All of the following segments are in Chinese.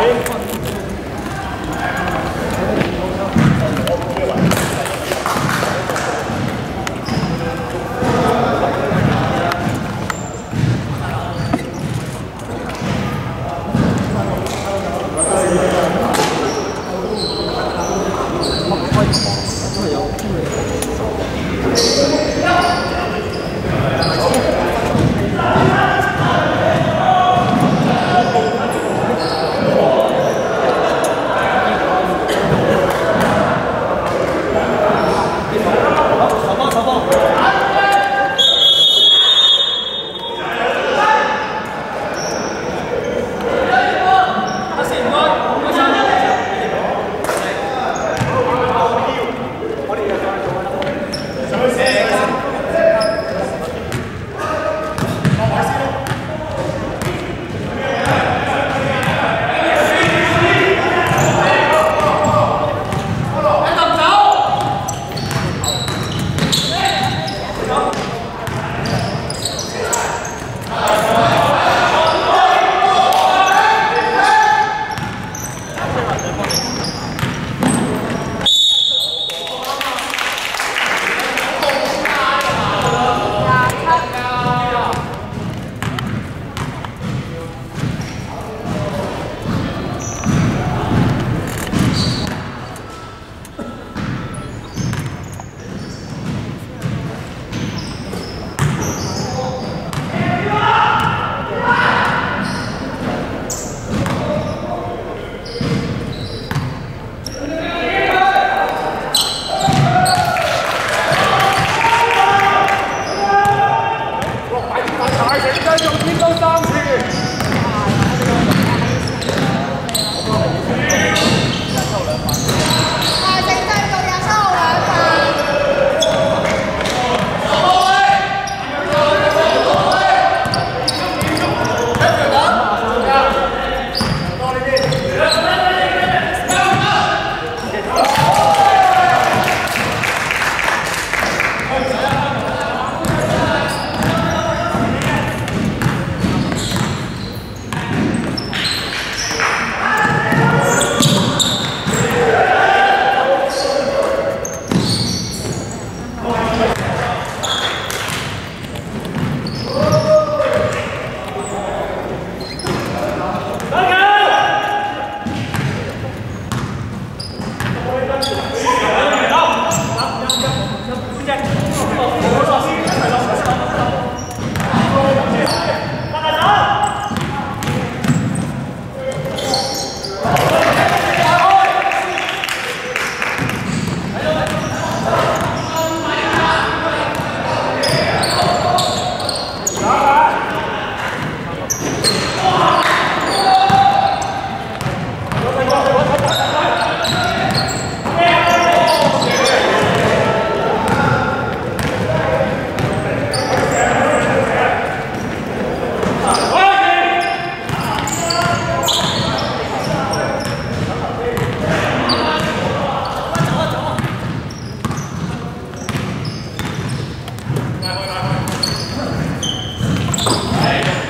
아이.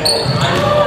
Oh, I know.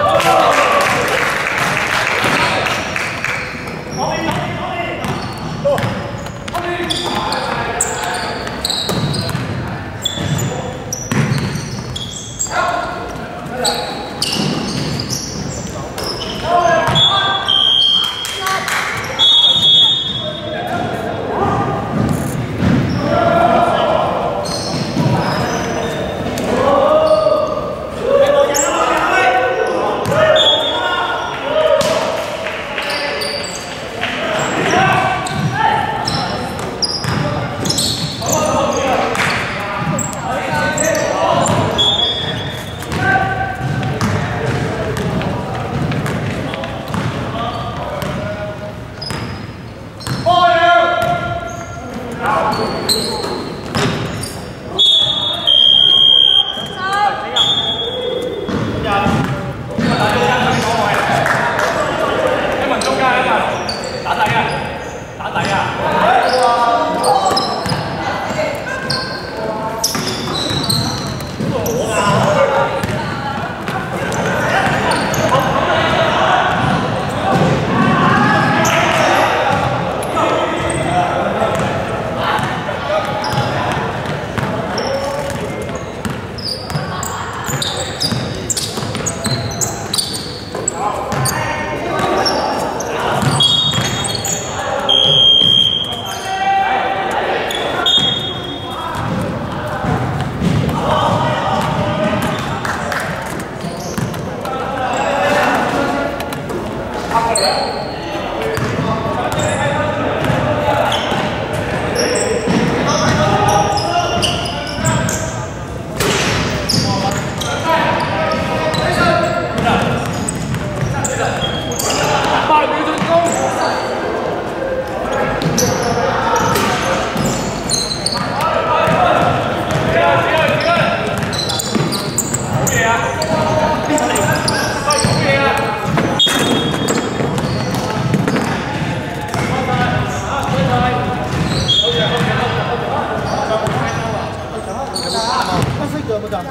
长。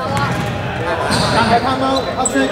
刚才他们他是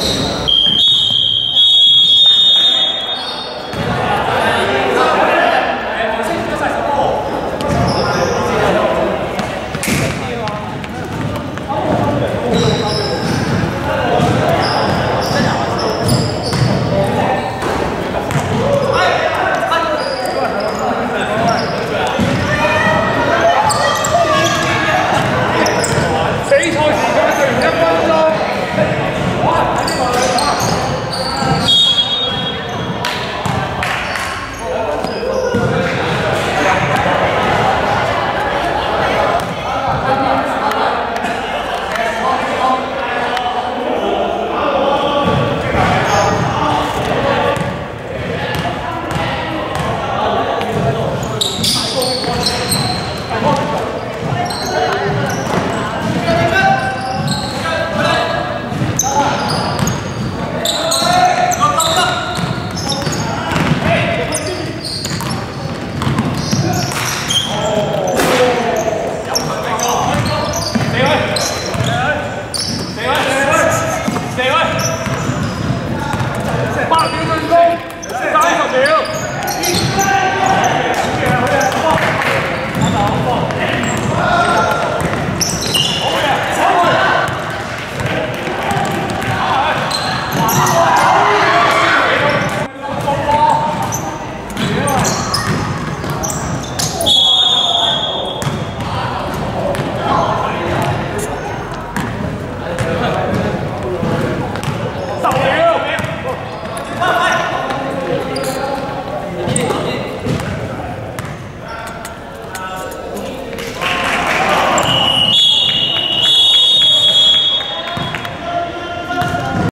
much.